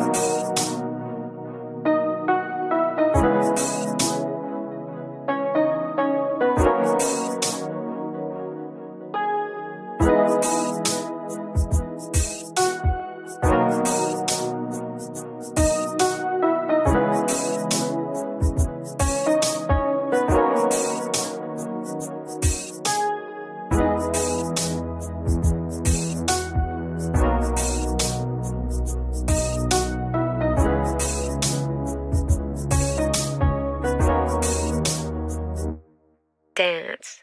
Thank dance.